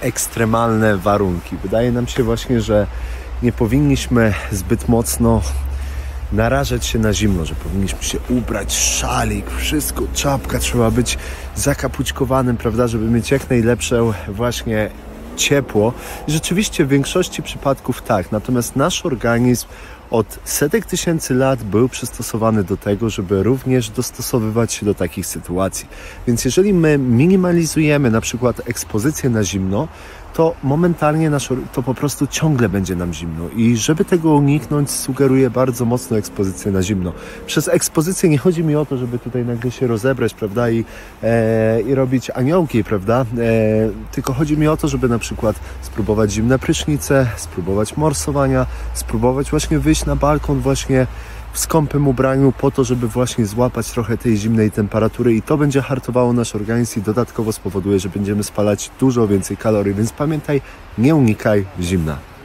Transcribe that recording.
ekstremalne warunki. Wydaje nam się właśnie, że nie powinniśmy zbyt mocno narażać się na zimno, że powinniśmy się ubrać, szalik, wszystko, czapka, trzeba być zakapućkowanym, prawda, żeby mieć jak najlepsze właśnie ciepło. I rzeczywiście w większości przypadków tak, natomiast nasz organizm od setek tysięcy lat był przystosowany do tego, żeby również dostosowywać się do takich sytuacji. Więc jeżeli my minimalizujemy na przykład ekspozycję na zimno, to momentalnie nasz, to po prostu ciągle będzie nam zimno. I żeby tego uniknąć, sugeruję bardzo mocno ekspozycję na zimno. Przez ekspozycję nie chodzi mi o to, żeby tutaj nagle się rozebrać, prawda, i, e, i robić aniołki, prawda, e, tylko chodzi mi o to, żeby na przykład spróbować zimne prysznice, spróbować morsowania, spróbować właśnie wyjść na balkon właśnie w skąpym ubraniu po to, żeby właśnie złapać trochę tej zimnej temperatury i to będzie hartowało nasz organizm i dodatkowo spowoduje, że będziemy spalać dużo więcej kalorii, więc pamiętaj, nie unikaj zimna.